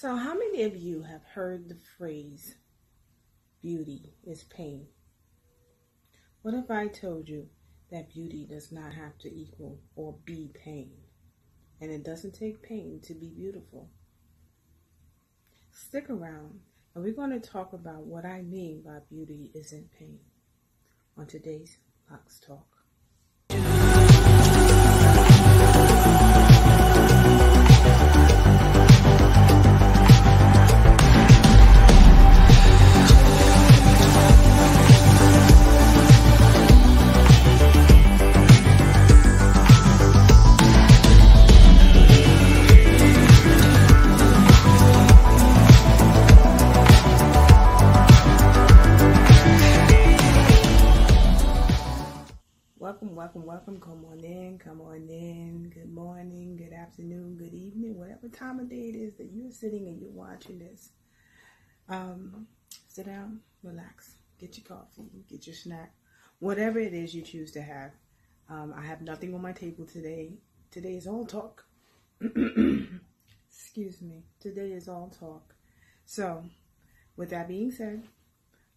So, how many of you have heard the phrase beauty is pain? What if I told you that beauty does not have to equal or be pain? And it doesn't take pain to be beautiful. Stick around, and we're going to talk about what I mean by beauty isn't pain on today's Locks Talk. Welcome, welcome. Come on in, come on in. Good morning, good afternoon, good evening, whatever time of day it is that you're sitting and you're watching this. Um, sit down, relax, get your coffee, get your snack, whatever it is you choose to have. Um, I have nothing on my table today. Today is all talk. Excuse me. Today is all talk. So, with that being said,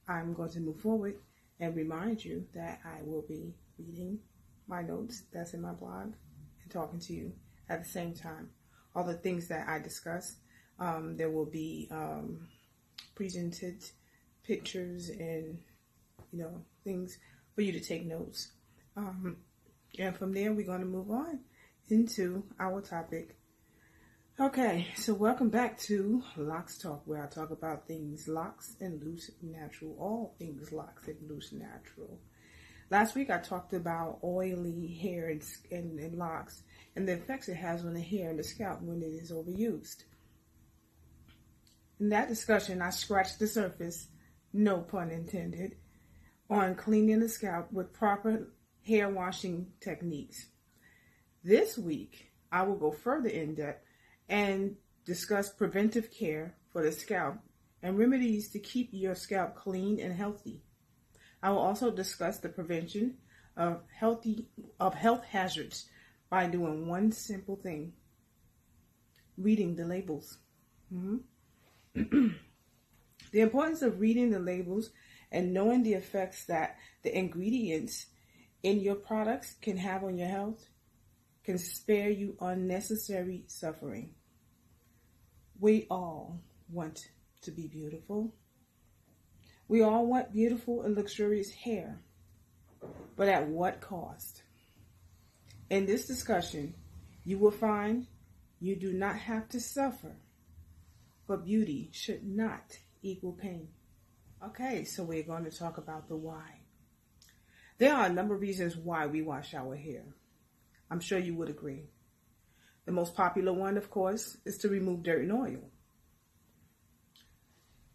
I'm going to move forward and remind you that I will be reading my notes that's in my blog and talking to you at the same time. All the things that I discuss, um, there will be um, presented pictures and you know things for you to take notes. Um, and from there, we're going to move on into our topic. Okay, so welcome back to Locks Talk, where I talk about things locks and loose natural, all things locks and loose natural. Last week I talked about oily hair and, and, and, locks and the effects it has on the hair and the scalp when it is overused. In that discussion, I scratched the surface, no pun intended, on cleaning the scalp with proper hair washing techniques. This week, I will go further in depth and discuss preventive care for the scalp and remedies to keep your scalp clean and healthy. I will also discuss the prevention of healthy of health hazards by doing one simple thing: reading the labels. Mm-hmm. the importance of reading the labels and knowing the effects that the ingredients in your products can have on your health can spare you unnecessary suffering. We all want to be beautiful. We all want beautiful and luxurious hair, but at what cost? In this discussion, you will find you do not have to suffer, but beauty should not equal pain. Okay, so we're going to talk about the why. There are a number of reasons why we wash our hair. I'm sure you would agree. The most popular one, of course, is to remove dirt and oil.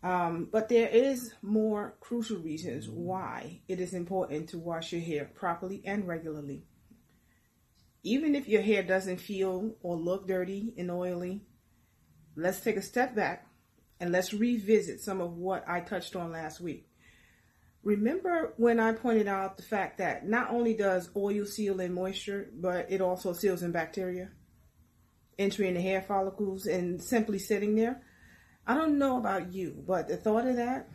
Um, but there is more crucial reasons why it is important to wash your hair properly and regularly. Even if your hair doesn't feel or look dirty and oily, let's take a step back and let's revisit some of what I touched on last week. Remember when I pointed out the fact that not only does oil seal in moisture, but it also seals in bacteria entering the hair follicles and simply sitting there? I don't know about you, but the thought of that,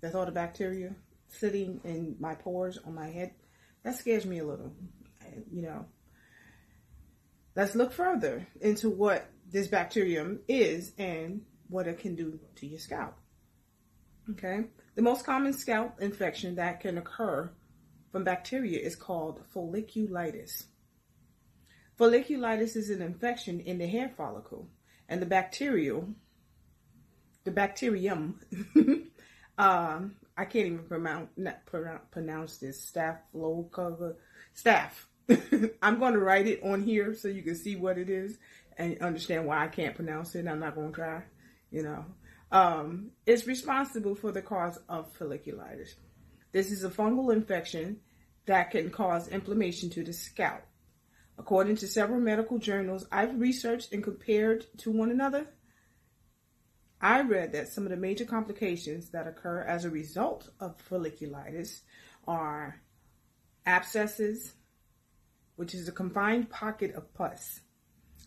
the thought of bacteria sitting in my pores on my head, that scares me a little. You know, let's look further into what this bacterium is and what it can do to your scalp. Okay, the most common scalp infection that can occur from bacteria is called folliculitis. Folliculitis is an infection in the hair follicle, and the bacterial the bacterium. um, I can't even pronounce pronounce this staph cover staph. I'm going to write it on here so you can see what it is and understand why I can't pronounce it. I'm not going to try. You know, um, it's responsible for the cause of folliculitis. This is a fungal infection that can cause inflammation to the scalp. According to several medical journals I've researched and compared to one another, I read that some of the major complications that occur as a result of folliculitis are abscesses, which is a confined pocket of pus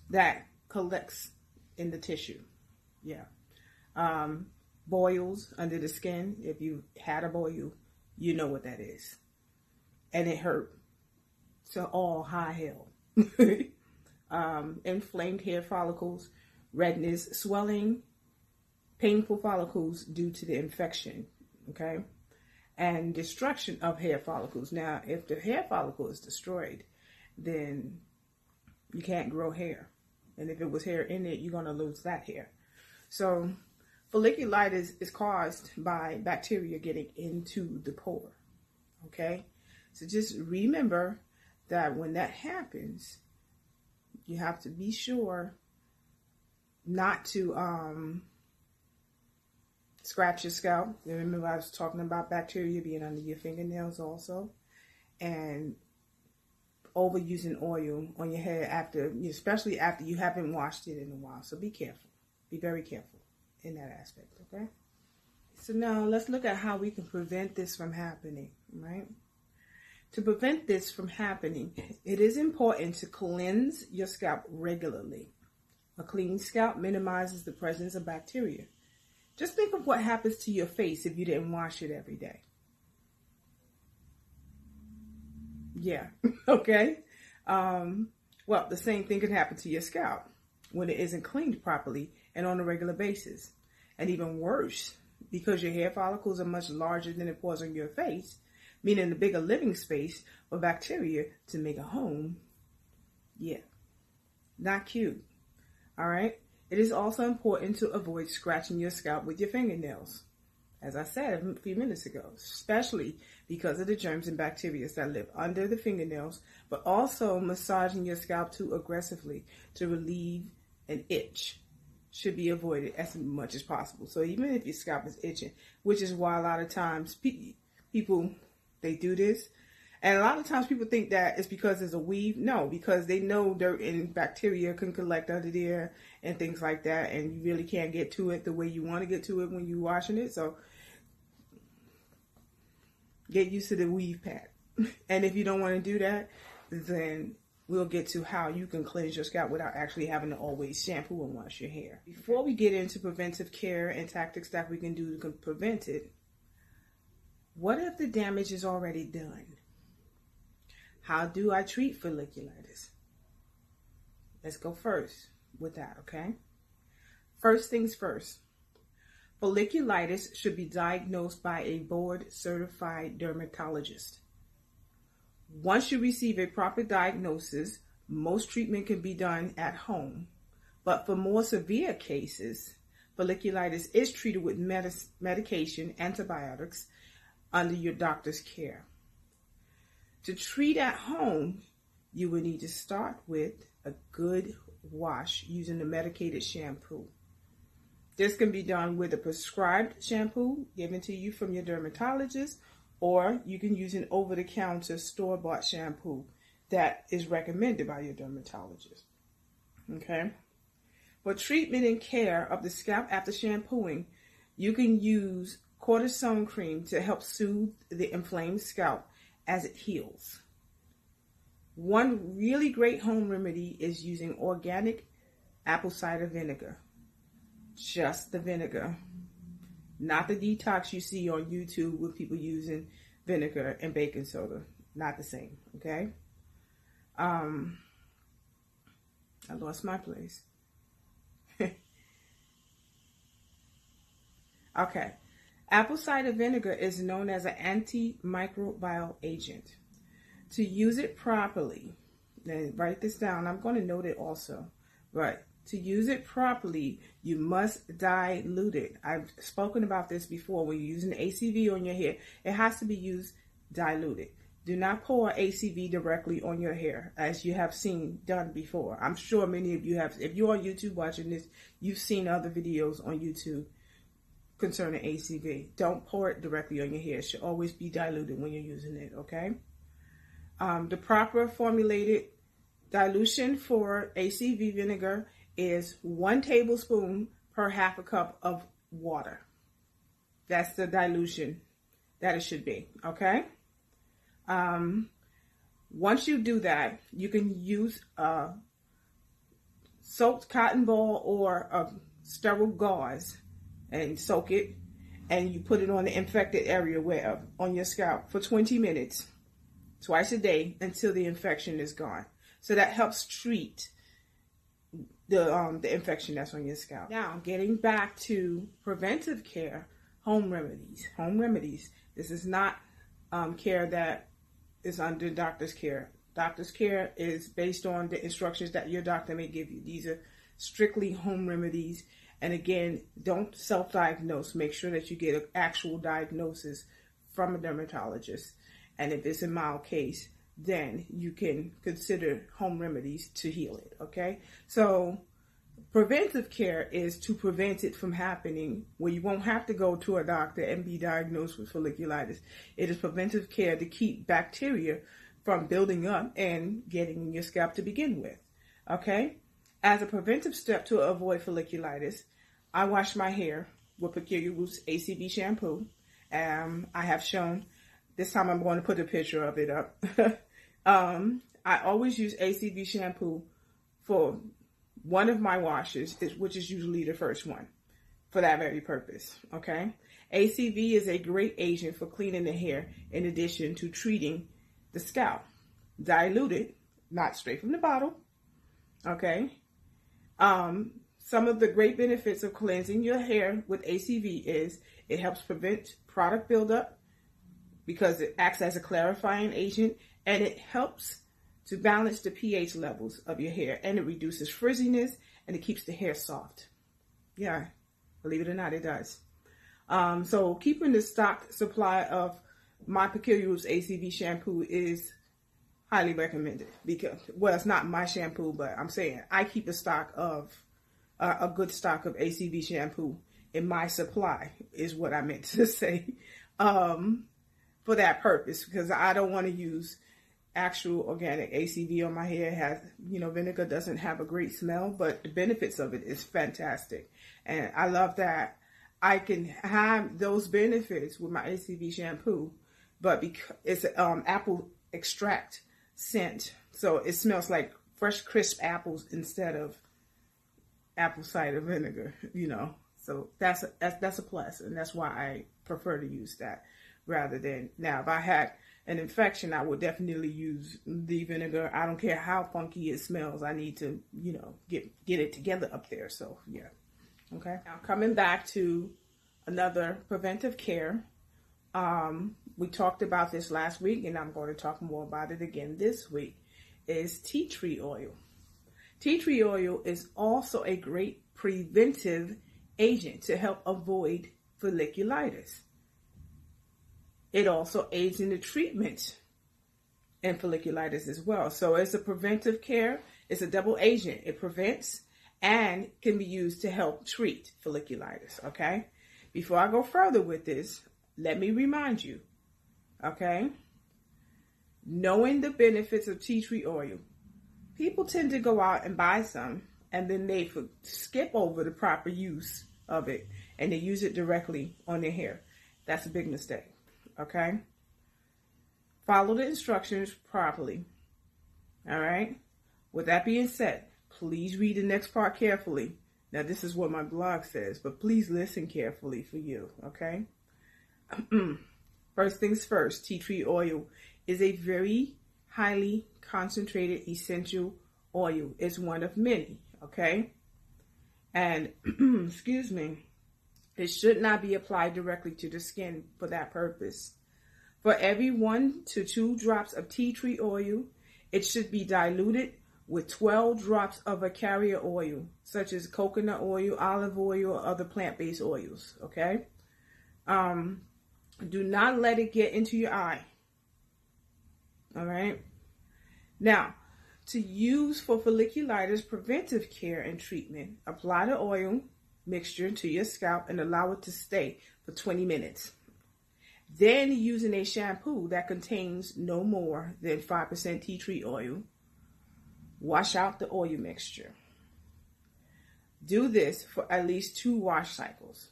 that collects in the tissue. Yeah. Um, boils under the skin. If you had a boil, you know what that is. And it hurt. So all high hell. um, inflamed hair follicles, redness, swelling, painful follicles due to the infection. Okay. And destruction of hair follicles. Now, if the hair follicle is destroyed, then you can't grow hair. And if it was hair in it, you're going to lose that hair. So folliculitis is caused by bacteria getting into the pore. Okay? So just remember that when that happens, you have to be sure not to um, scratch your scalp. Remember, I was talking about bacteria being under your fingernails also. And overusing oil on your hair after, especially after you haven't washed it in a while. So be careful. Be very careful in that aspect, okay? So now let's look at how we can prevent this from happening, right? To prevent this from happening, it is important to cleanse your scalp regularly. A clean scalp minimizes the presence of bacteria. Just think of what happens to your face if you didn't wash it every day. Yeah, okay. Um, well, the same thing can happen to your scalp when it isn't cleaned properly and on a regular basis. And even worse, because your hair follicles are much larger than the pores on your face, meaning a bigger living space for bacteria to make a home. Yeah, not cute. All right. It is also important to avoid scratching your scalp with your fingernails as I said a few minutes ago, especially because of the germs and bacteria that live under the fingernails, but also massaging your scalp too aggressively to relieve an itch should be avoided as much as possible. So even if your scalp is itching, which is why a lot of times pe- people they do this, and a lot of times people think that it's because there's a weave. No, because they know dirt and bacteria can collect under there and things like that, and you really can't get to it the way you want to get to it when you're washing it. So get used to the weave pack. and if you don't want to do that, then we'll get to how you can cleanse your scalp without actually having to always shampoo and wash your hair. Before we get into preventive care and tactics that we can do to prevent it, what if the damage is already done? How do I treat folliculitis? Let's go first with that, okay? First things first. Folliculitis should be diagnosed by a board certified dermatologist. Once you receive a proper diagnosis, most treatment can be done at home. But for more severe cases, folliculitis is treated with medis- medication, antibiotics, under your doctor's care. To treat at home, you will need to start with a good wash using a medicated shampoo. This can be done with a prescribed shampoo given to you from your dermatologist, or you can use an over the counter store bought shampoo that is recommended by your dermatologist. Okay? For treatment and care of the scalp after shampooing, you can use cortisone cream to help soothe the inflamed scalp as it heals. One really great home remedy is using organic apple cider vinegar just the vinegar, not the detox you see on YouTube with people using vinegar and baking soda. Not the same, okay? Um, I lost my place. okay. Apple cider vinegar is known as an antimicrobial agent. To use it properly, write this down. I'm going to note it also. Right. To use it properly, you must dilute it. I've spoken about this before. When you're using ACV on your hair, it has to be used diluted. Do not pour ACV directly on your hair, as you have seen done before. I'm sure many of you have. If you're on YouTube watching this, you've seen other videos on YouTube concerning ACV. Don't pour it directly on your hair. It should always be diluted when you're using it, okay? Um, the proper formulated dilution for ACV vinegar is one tablespoon per half a cup of water. That's the dilution that it should be, okay? Um, once you do that, you can use a soaked cotton ball or a sterile gauze and soak it and you put it on the infected area where on your scalp for 20 minutes twice a day until the infection is gone. So that helps treat the um, the infection that's on your scalp. Now, getting back to preventive care, home remedies. Home remedies. This is not um, care that is under doctor's care. Doctor's care is based on the instructions that your doctor may give you. These are strictly home remedies. And again, don't self diagnose. Make sure that you get an actual diagnosis from a dermatologist. And if it's a mild case, then you can consider home remedies to heal it. Okay. So preventive care is to prevent it from happening where you won't have to go to a doctor and be diagnosed with folliculitis. It is preventive care to keep bacteria from building up and getting in your scalp to begin with. Okay. As a preventive step to avoid folliculitis, I wash my hair with Peculiar Roots ACV shampoo. Um, I have shown this time I'm going to put a picture of it up. um, I always use ACV shampoo for one of my washes, which is usually the first one, for that very purpose. Okay. ACV is a great agent for cleaning the hair in addition to treating the scalp. Diluted, not straight from the bottle. Okay. Um, some of the great benefits of cleansing your hair with ACV is it helps prevent product buildup, because it acts as a clarifying agent and it helps to balance the pH levels of your hair and it reduces frizziness and it keeps the hair soft. Yeah, believe it or not, it does. Um, so keeping the stock supply of my Peculiar Roots ACV shampoo is highly recommended because, well, it's not my shampoo, but I'm saying I keep a stock of uh, a good stock of ACV shampoo in my supply is what I meant to say. Um, for that purpose because I don't want to use actual organic ACV on my hair. It has, you know, vinegar doesn't have a great smell, but the benefits of it is fantastic. And I love that I can have those benefits with my ACV shampoo, but because it's um, apple extract scent. So it smells like fresh, crisp apples instead of apple cider vinegar, you know. So that's a, that's, that's a plus, and that's why I prefer to use that rather than now if I had an infection, I would definitely use the vinegar. I don't care how funky it smells. I need to, you know, get get it together up there. So yeah. Okay. Now coming back to another preventive care. Um, we talked about this last week, and I'm going to talk more about it again this week. Is tea tree oil. Tea tree oil is also a great preventive agent to help avoid folliculitis. It also aids in the treatment in folliculitis as well. So it's a preventive care. It's a double agent. It prevents and can be used to help treat folliculitis. Okay. Before I go further with this, let me remind you. Okay. Knowing the benefits of tea tree oil, people tend to go out and buy some and then they skip over the proper use of it and they use it directly on their hair. That's a big mistake okay? Follow the instructions properly, all right? With that being said, please read the next part carefully. Now, this is what my blog says, but please listen carefully for you, okay? first things first, tea tree oil is a very highly concentrated essential oil. It's one of many, okay? And, excuse me, it should not be applied directly to the skin for that purpose. For every one to two drops of tea tree oil, it should be diluted with 12 drops of a carrier oil, such as coconut oil, olive oil, or other plant based oils. Okay? Um, do not let it get into your eye. All right? Now, to use for folliculitis preventive care and treatment, apply the oil mixture to your scalp and allow it to stay for 20 minutes. Then using a shampoo that contains no more than 5% tea tree oil, wash out the oil mixture. Do this for at least two wash cycles.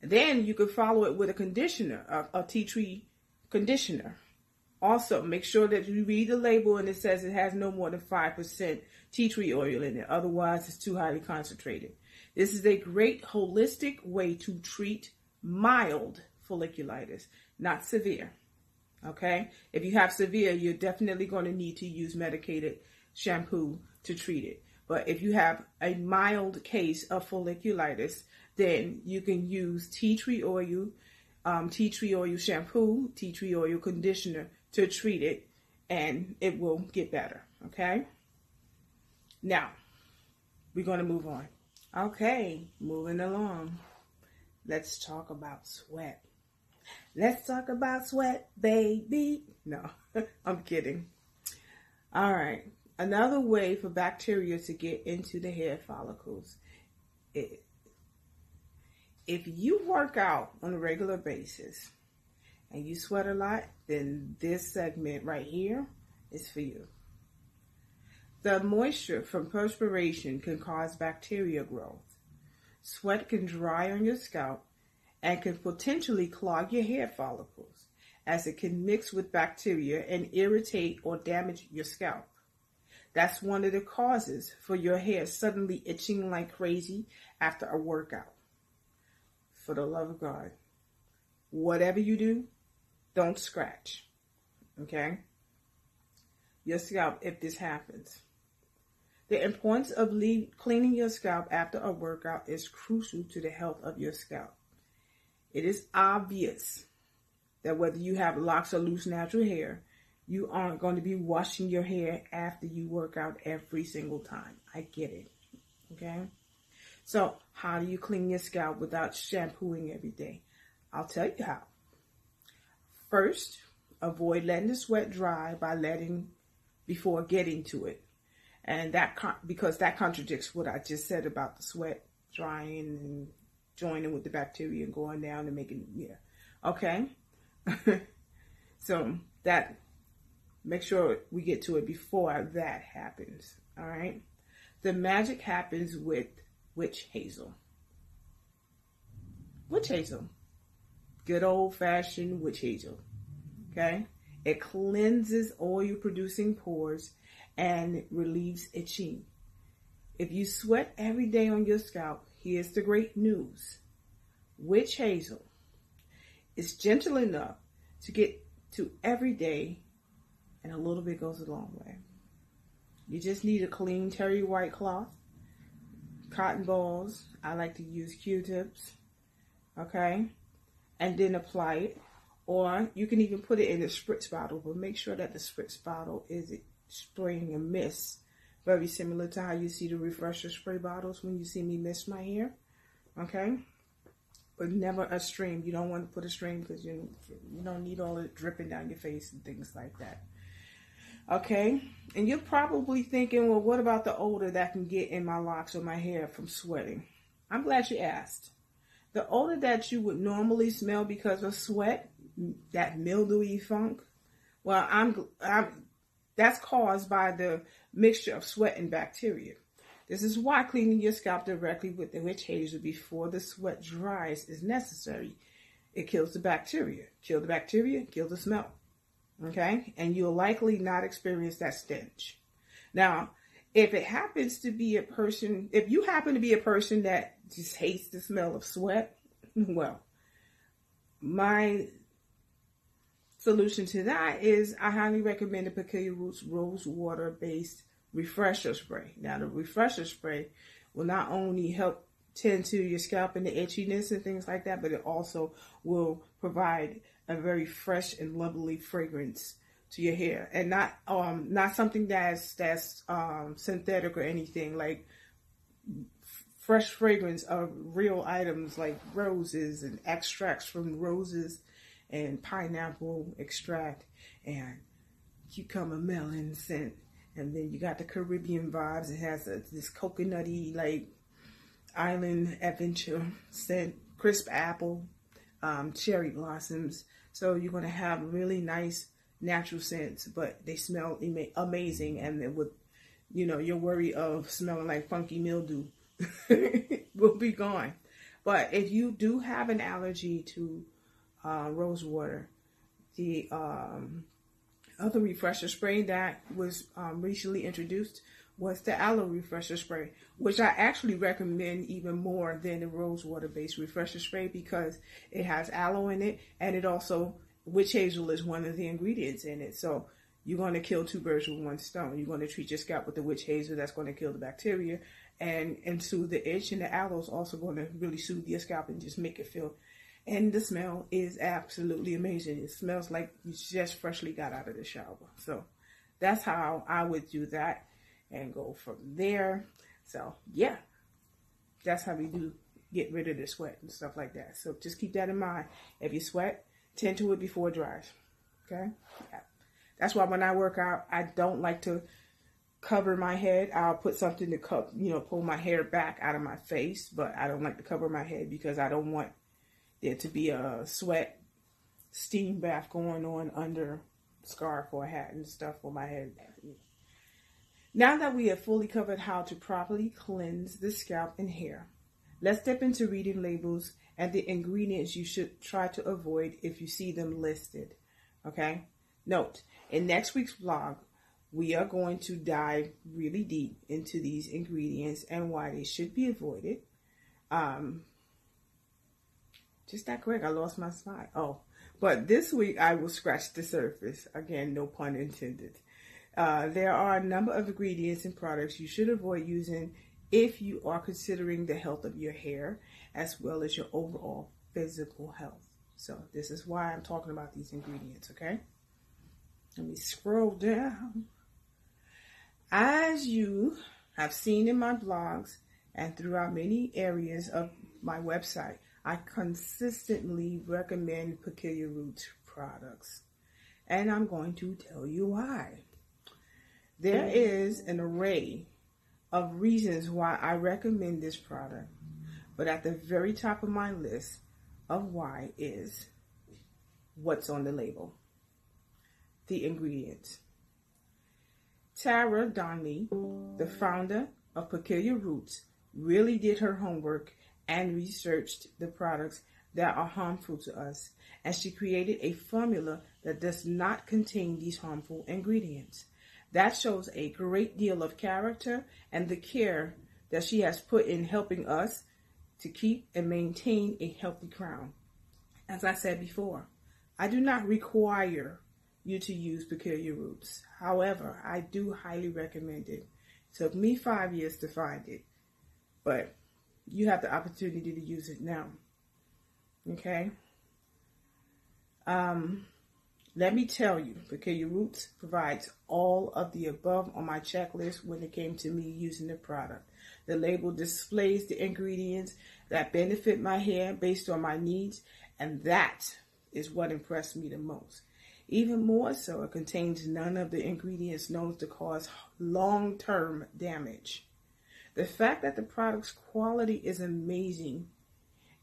Then you can follow it with a conditioner, a, a tea tree conditioner. Also, make sure that you read the label and it says it has no more than 5% tea tree oil in it. Otherwise, it's too highly concentrated. This is a great holistic way to treat mild folliculitis, not severe. Okay? If you have severe, you're definitely going to need to use medicated shampoo to treat it. But if you have a mild case of folliculitis, then you can use tea tree oil, um, tea tree oil shampoo, tea tree oil conditioner to treat it, and it will get better. Okay? Now, we're going to move on. Okay, moving along. Let's talk about sweat. Let's talk about sweat, baby. No, I'm kidding. All right. Another way for bacteria to get into the hair follicles. It, if you work out on a regular basis and you sweat a lot, then this segment right here is for you. The moisture from perspiration can cause bacteria growth. Sweat can dry on your scalp and can potentially clog your hair follicles as it can mix with bacteria and irritate or damage your scalp. That's one of the causes for your hair suddenly itching like crazy after a workout. For the love of God, whatever you do, don't scratch. Okay? Your scalp if this happens. The importance of cleaning your scalp after a workout is crucial to the health of your scalp. It is obvious that whether you have locks or loose natural hair, you aren't going to be washing your hair after you work out every single time. I get it. Okay? So, how do you clean your scalp without shampooing every day? I'll tell you how. First, avoid letting the sweat dry by letting before getting to it. And that con- because that contradicts what I just said about the sweat drying and joining with the bacteria and going down and making yeah. Okay? so that make sure we get to it before that happens. All right? The magic happens with witch hazel. Witch hazel. Good old fashioned witch hazel. Okay? It cleanses oil producing pores and relieves itching. If you sweat every day on your scalp, here's the great news. Witch hazel is gentle enough to get to every day, and a little bit goes a long way. You just need a clean terry white cloth, cotton balls. I like to use Q-tips, okay, and then apply it. Or you can even put it in a spritz bottle, but make sure that the spritz bottle is spraying a mist. Very similar to how you see the refresher spray bottles when you see me mist my hair. Okay? But never a stream. You don't want to put a stream because you, you don't need all it dripping down your face and things like that. Okay? And you're probably thinking, well, what about the odor that can get in my locks or my hair from sweating? I'm glad you asked. The odor that you would normally smell because of sweat, that mildewy funk, well, I'm, I'm that's caused by the mixture of sweat and bacteria. This is why cleaning your scalp directly with the witch hazel before the sweat dries is necessary. It kills the bacteria. Kill the bacteria, kill the smell. Okay? And you'll likely not experience that stench. Now, if it happens to be a person, if you happen to be a person that just hates the smell of sweat, well, my solution to that is I highly recommend the Peculiar Roots Rose Water based refresher spray. Now, the refresher spray will not only help tend to your scalp and the itchiness and things like that, but it also will provide a very fresh and lovely fragrance to your hair, and not um not something that's that's um synthetic or anything like fresh fragrance of real items like roses and extracts from roses and pineapple extract and cucumber melon scent. And then you got the Caribbean vibes. It has a, this coconutty, like island adventure scent, crisp apple, um, cherry blossoms. So you're going to have really nice natural scents, but they smell amazing. And with, you know, your worry of smelling like funky mildew will be gone. But if you do have an allergy to uh, rose water. The um, other refresher spray that was um, recently introduced was the aloe refresher spray, which I actually recommend even more than the rose water based refresher spray because it has aloe in it and it also witch hazel is one of the ingredients in it. So you're going to kill two birds with one stone. You're going to treat your scalp with the witch hazel that's going to kill the bacteria and and soothe the itch, and the aloe is also going to really soothe your scalp and just make it feel. And the smell is absolutely amazing. It smells like you just freshly got out of the shower. So that's how I would do that and go from there. So yeah, that's how we do get rid of the sweat and stuff like that. So just keep that in mind. If you sweat, tend to it before it dries. Okay. Yeah. That's why when I work out, I don't like to cover my head. I'll put something to cup, you know, pull my hair back out of my face, but I don't like to cover my head because I don't want there to be a sweat steam bath going on under scarf or hat and stuff for my head. Now that we have fully covered how to properly cleanse the scalp and hair, let's step into reading labels and the ingredients you should try to avoid if you see them listed. Okay? Note, in next week's vlog, we are going to dive really deep into these ingredients and why they should be avoided. Um, just that quick, I lost my spot. Oh, but this week I will scratch the surface. Again, no pun intended. Uh, there are a number of ingredients and products you should avoid using if you are considering the health of your hair as well as your overall physical health. So this is why I'm talking about these ingredients, okay? Let me scroll down. As you have seen in my blogs and throughout many areas of my website, I consistently recommend Peculiar Roots products. And I'm going to tell you why. There is an array of reasons why I recommend this product, but at the very top of my list of why is what's on the label the ingredients. Tara Donley, the founder of Peculiar Roots, really did her homework and researched the products that are harmful to us, and she created a formula that does not contain these harmful ingredients. That shows a great deal of character and the care that she has put in helping us to keep and maintain a healthy crown. As I said before, I do not require you to use Peculiar Roots. However, I do highly recommend it. It took me five years to find it, but you have the opportunity to use it now. Okay? Um, let me tell you, Peculiar Roots provides all of the above on my checklist when it came to me using the product. The label displays the ingredients that benefit my hair based on my needs, and that is what impressed me the most. Even more so, it contains none of the ingredients known to cause long term damage. The fact that the product's quality is amazing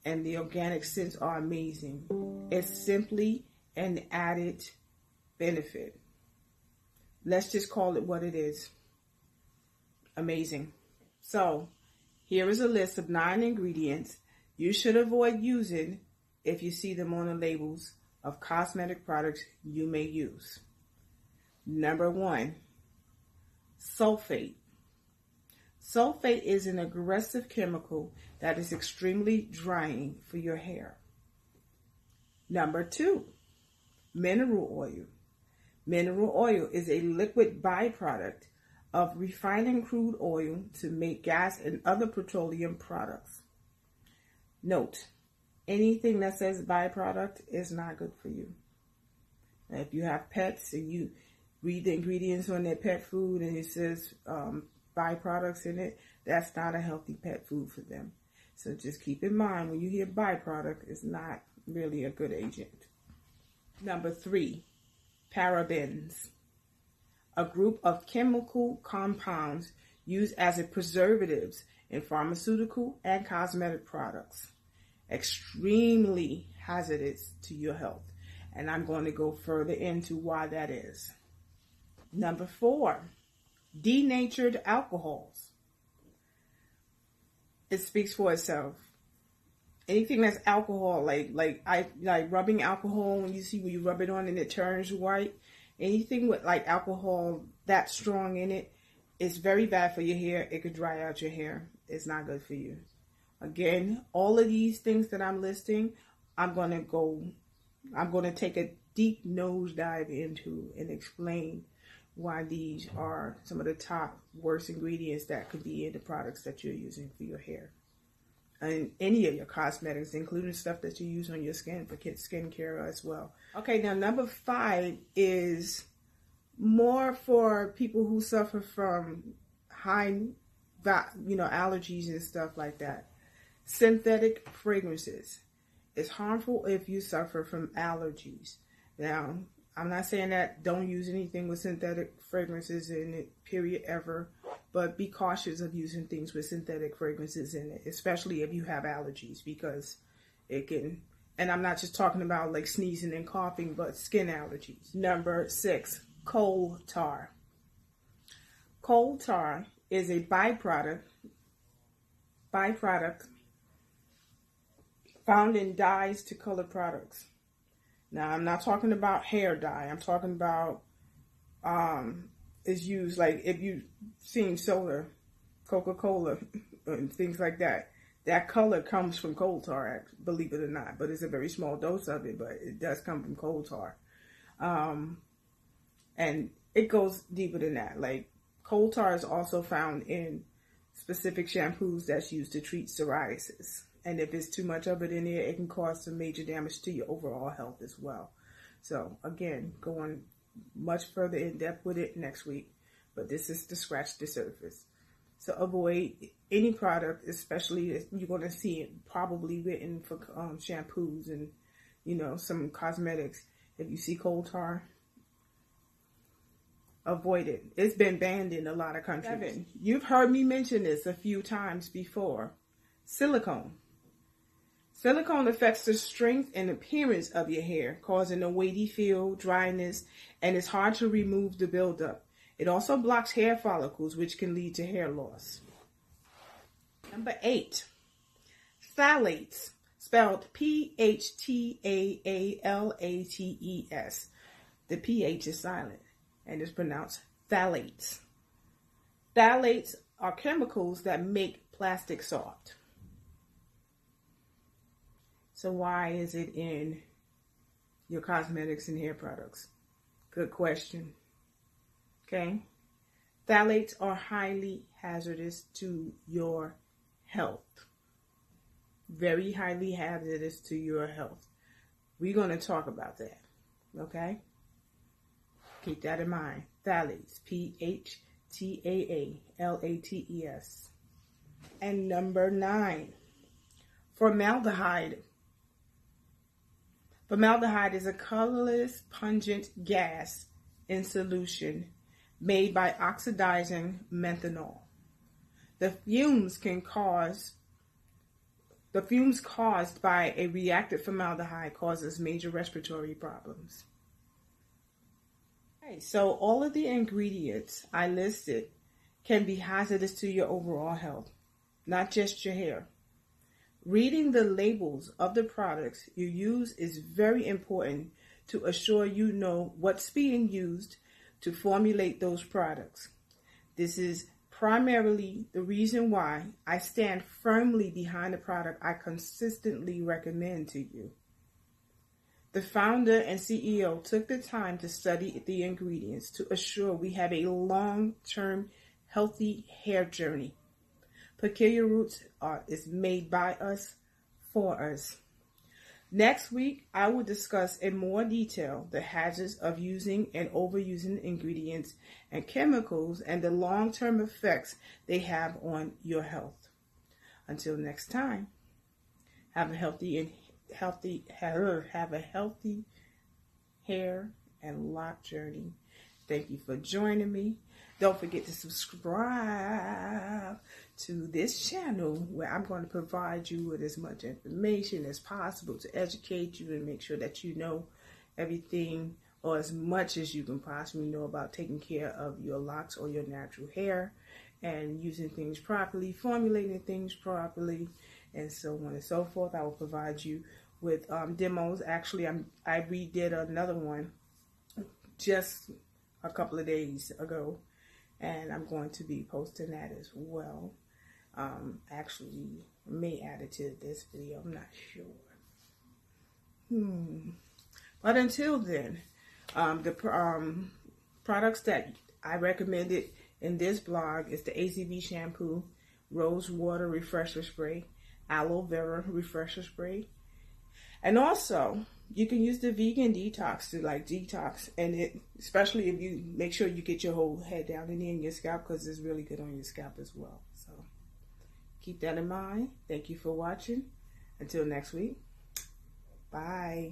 and the organic scents are amazing is simply an added benefit. Let's just call it what it is. Amazing. So, here is a list of nine ingredients you should avoid using if you see them on the labels of cosmetic products you may use. Number one, sulfate. Sulfate is an aggressive chemical that is extremely drying for your hair. Number two, mineral oil. Mineral oil is a liquid byproduct of refining crude oil to make gas and other petroleum products. Note, anything that says byproduct is not good for you. If you have pets and you read the ingredients on their pet food and it says um, byproducts in it, that's not a healthy pet food for them. So just keep in mind when you hear byproduct, it's not really a good agent. Number three, parabens, a group of chemical compounds used as preservatives in pharmaceutical and cosmetic products. Extremely hazardous to your health. And I'm going to go further into why that is. Number four, denatured alcohols. It speaks for itself anything that's alcohol, like like I like rubbing alcohol when you see when you rub it on and it turns white. Anything with like alcohol that strong in it it's very bad for your hair. It could dry out your hair. It's not good for you. Again, all of these things that I'm listing, I'm to go, I'm to take a deep nose dive into and explain why these are some of the top worst ingredients that could be in the products that you're using for your hair. And any of your cosmetics, including stuff that you use on your skin for kids skincare as well. Okay, now number five is more for people who suffer from high, you know, allergies and stuff like that. Synthetic fragrances. It's harmful if you suffer from allergies. Now, I'm not saying that don't use anything with synthetic fragrances in it, period, ever. But be cautious of using things with synthetic fragrances in it, especially if you have allergies, because it can. And I'm not just talking about like sneezing and coughing, but skin allergies. Number six, coal tar. Coal tar is a byproduct byproduct found in dyes to color products. Now, I'm not talking about hair dye. I'm talking about um, is used like if you've seen soda, Coca-Cola, and things like that. That color comes from coal tar, believe it or not, but it's a very small dose of it, but it does come from coal tar. Um, and it goes deeper than that. Like coal tar is also found in specific shampoos that's used to treat psoriasis. And if it's too much of it in there, it can cause some major damage to your overall health as well. So again, going much further in depth with it next week, but this is to scratch the surface. So avoid any product, especially if you're going to see it probably written for um, shampoos and, you know, some cosmetics. If you see coal tar, avoid it. It's been banned in a lot of countries. Seven. You've heard me mention this a few times before. Silicone. Silicone affects the strength and appearance of your hair, causing a weighty feel, dryness, and it's hard to remove the buildup. It also blocks hair follicles, which can lead to hair loss. Number eight, phthalates, spelled P-H-T-A-A-L-A-T-E-S. The P-H is silent and is pronounced phthalates. Phthalates are chemicals that make plastic soft. So why is it in your cosmetics and hair products? Good question. Okay. Phthalates are highly hazardous to your health. Very highly hazardous to your health. We're going to talk about that. Okay? Keep that in mind. Phthalates. P H T A A L A T E S. And number nine, formaldehyde Formaldehyde is a colorless, pungent gas in solution made by oxidizing methanol. The fumes can cause the fumes caused by a reactive formaldehyde causes major respiratory problems. Okay, so all of the ingredients I listed can be hazardous to your overall health, not just your hair. Reading the labels of the products you use is very important to assure you know what's being used to formulate those products. This is primarily the reason why I stand firmly behind the product I consistently recommend to you. The founder and CEO took the time to study the ingredients to assure we have a long term healthy hair journey. Peculiar Roots are, is made by us for us. Next week, I will discuss in more detail the hazards of using and overusing ingredients and chemicals and the long term effects they have on your health. Until next time, have a healthy and healthy uh, have a healthy hair and lock journey. Thank you for joining me. Don't forget to subscribe to this channel where I'm going to provide you with as much information as possible to educate you and make sure that you know everything or as much as you can possibly know about taking care of your locks or your natural hair and using things properly, formulating things properly, and so on and so forth. I will provide you with um, demos. Actually, I'm, I redid another one just a couple of days ago and I'm going to be posting that as well. Um, actually, may add it to this video. I'm not sure. Hmm. But until then, um, the um, products that I recommended in this blog is the ACV shampoo, rose water refresher spray, aloe vera refresher spray, and also you can use the vegan detox to like detox, and it especially if you make sure you get your whole head down and in your scalp because it's really good on your scalp as well. So keep that in mind. Thank you for watching. Until next week. Bye.